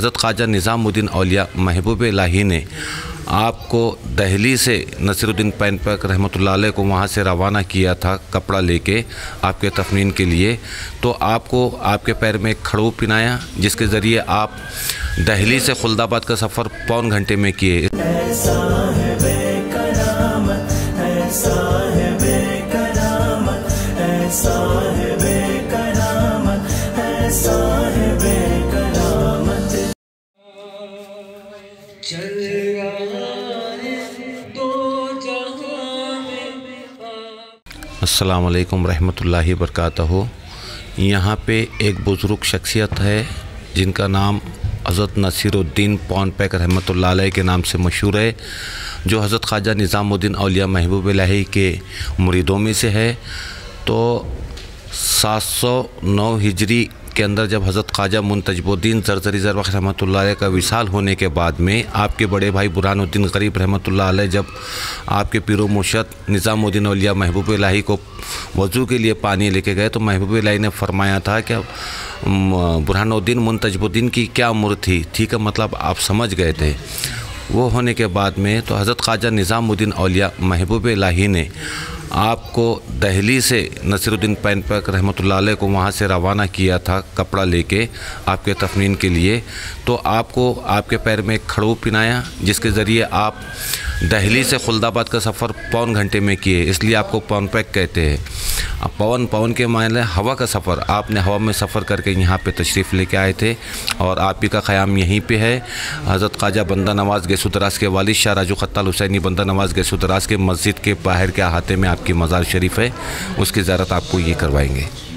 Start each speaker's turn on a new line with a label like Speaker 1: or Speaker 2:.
Speaker 1: हज़रत ख्वाजा निज़ामुद्दीन औलिया महबूब इलाही ने आपको दहली से नसीरुद्दीन पैन पैक रहमतुल्लाह को वहाँ से रवाना किया था कपड़ा लेके आपके तफनीन के लिए। तो आपको आपके पैर में खड़ू पिनाया, जिसके ज़रिए आप दहली से खुलदाबाद का सफ़र पौन घंटे में किए।
Speaker 2: चल रहा दो जहाँ में
Speaker 1: अस्सलाम वालेकुम रहमतुल्लाहि वरकातहू यहाँ पे एक बुज़ुर्ग शख्सियत है, जिनका नाम हज़रत नसीरुद्दीन पौन पैक अलैह के नाम से मशहूर है, जो हज़रत ख्वाजा निज़ामुद्दीन औलिया महबूब इलाही के मुरीदों में से है। तो 709 हिजरी के अंदर जब हज़रत ख्वाजा मुंतजबुद्दीन जरजरी ज़रबख रहमतुल्लाह का विसाल होने के बाद में आपके बड़े भाई बुरहानुद्दीन गरीब रहमत जब आपके पीरो मुर्शद निज़ामुद्दीन औलिया महबूब इलाही को वज़ू के लिए पानी लेके गए तो महबूब इलाही ने फरमाया था कि बुरहानुद्दीन मुंतजबुद्दीन की क्या उम्र थी? ठीक है मतलब आप समझ गए थे। वो होने के बाद में तो हज़रत ख्वाजा निज़ामुद्दीन औलिया महबूब इलाही ने आपको दहली से नसीरुद्दीन पैन पैक रहमतुल्लाह को वहाँ से रवाना किया था कपड़ा लेके आपके तफनीन के लिए। तो आपको आपके पैर में खड़ू पिनाया, जिसके ज़रिए आप दहली से खुलदाबाद का सफ़र पौन घंटे में किए। इसलिए आपको पौन पैक कहते हैं। अब पवन पवन के मायने हवा का सफ़र। आपने हवा में सफ़र करके यहाँ पे तशरीफ़ लेके आए थे और आप ही का ख़याम यहीं पे है। हज़रत ख्वाजा बंदा नवाज़ गैसुदराज के वालिद शाह राजू ख़त्ताल हुसैनी बंदा नवाज़ गैसुदराज के मस्जिद के बाहर के अहाते में आपकी मज़ार शरीफ है। उसकी ज़्यारत आपको ये करवाएँगे।